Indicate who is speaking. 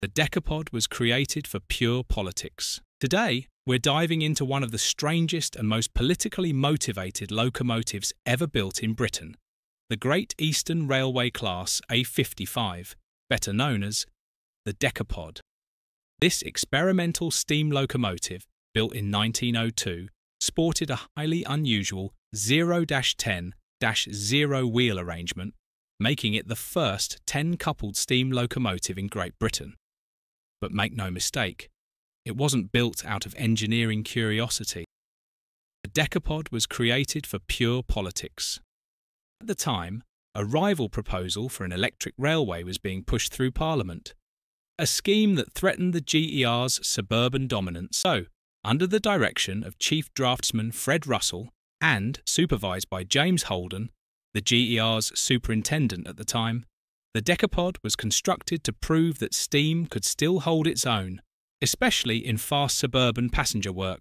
Speaker 1: The decapod was created for pure politics. Today, we're diving into one of the strangest and most politically motivated locomotives ever built in Britain, the Great Eastern Railway Class A55, better known as the Decapod. This experimental steam locomotive, built in 1902, sported a highly unusual 0 10 0 wheel arrangement, making it the first 10 coupled steam locomotive in Great Britain. But make no mistake, it wasn't built out of engineering curiosity. The Decapod was created for pure politics. At the time, a rival proposal for an electric railway was being pushed through Parliament, a scheme that threatened the GER's suburban dominance. So, under the direction of Chief Draftsman Fred Russell and supervised by James Holden, the GER's superintendent at the time, the Decapod was constructed to prove that steam could still hold its own, especially in fast suburban passenger work.